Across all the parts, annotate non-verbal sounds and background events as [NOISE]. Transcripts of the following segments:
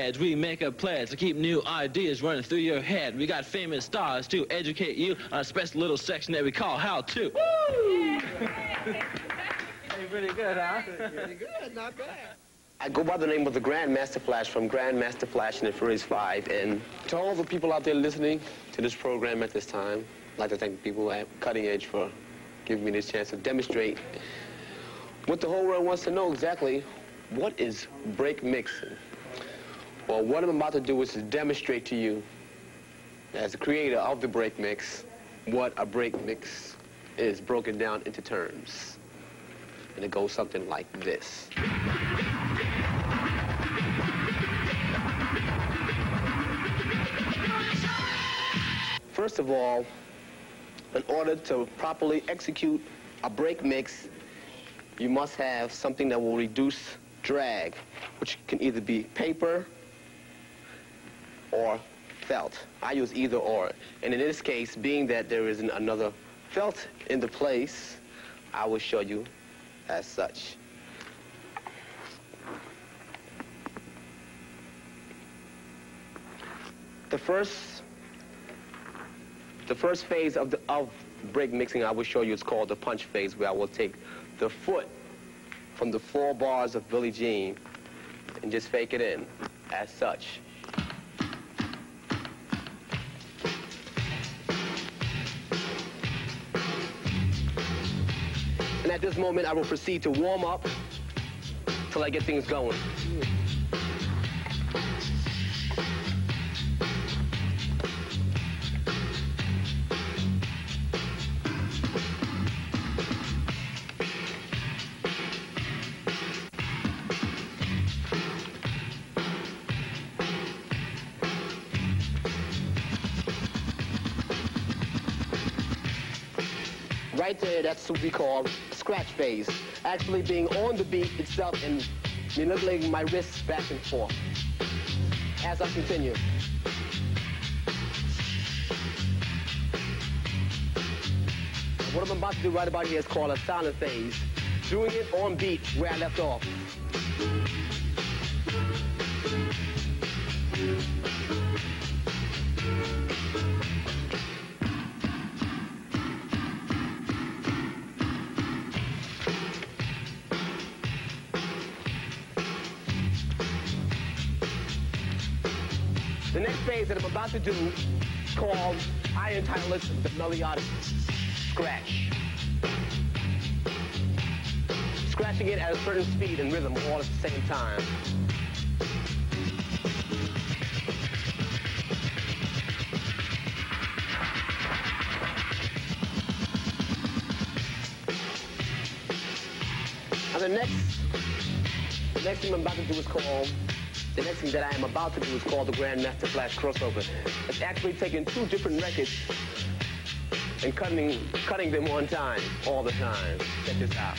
As we make a pledge to keep new ideas running through your head, we got famous stars to educate you on a special little section that we call How To. Woo! [LAUGHS] hey, pretty good, huh? pretty good, not bad. I go by the name of the Grandmaster Flash from Grandmaster Flash and the Furious Five. And to all the people out there listening to this program at this time, I'd like to thank people at Cutting Edge for giving me this chance to demonstrate what the whole world wants to know exactly. What is break mixing? Well, what I'm about to do is to demonstrate to you, as the creator of the break mix, what a break mix is broken down into terms. And it goes something like this. First of all, in order to properly execute a break mix, you must have something that will reduce drag, which can either be paper or felt. I use either or. And in this case, being that there isn't another felt in the place, I will show you as such. The first, the first phase of, the, of break mixing I will show you is called the punch phase, where I will take the foot from the four bars of Billie Jean and just fake it in as such. And at this moment, I will proceed to warm up till I get things going. Right there, that's what we call scratch phase. Actually being on the beat itself and manipulating my wrists back and forth. As I continue. What I'm about to do right about here is called a silent phase. Doing it on beat where I left off. The next phase that I'm about to do is called, I entitle it the melodic scratch. Scratching it at a certain speed and rhythm all at the same time. Now the next, the next thing I'm about to do is called the next thing that I am about to do is called the Grandmaster Flash crossover. It's actually taking two different records and cutting, cutting them on time, all the time. Check this out.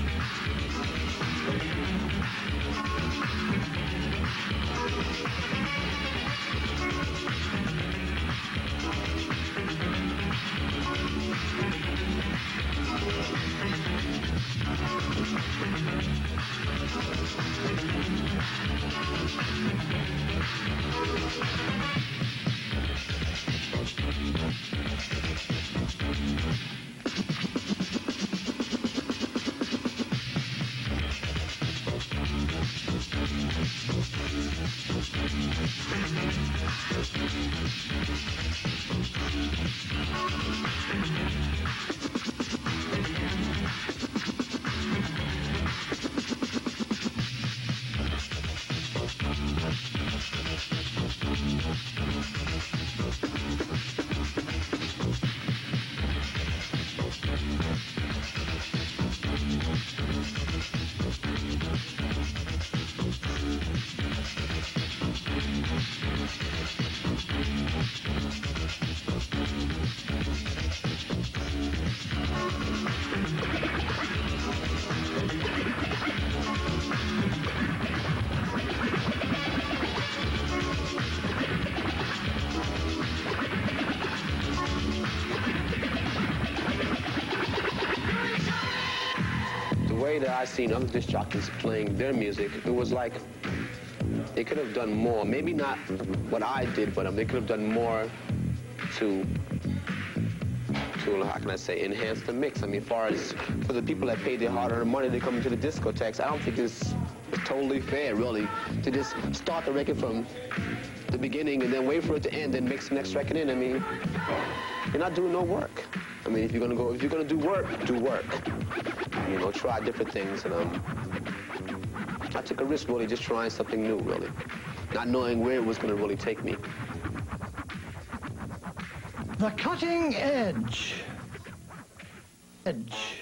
That I seen other disc jockeys playing their music, it was like they could have done more. Maybe not what I did, but they could have done more to to how can I say enhance the mix. I mean, far as for the people that paid their hard-earned money to come into the discotheques, I don't think it's, it's totally fair, really, to just start the record from the beginning and then wait for it to end and mix the next record in. I mean, you're not doing no work. I mean, if you're gonna go, if you're gonna do work, do work. You know, try different things. And um, I took a risk, really, just trying something new, really, not knowing where it was gonna really take me. The cutting edge. Edge.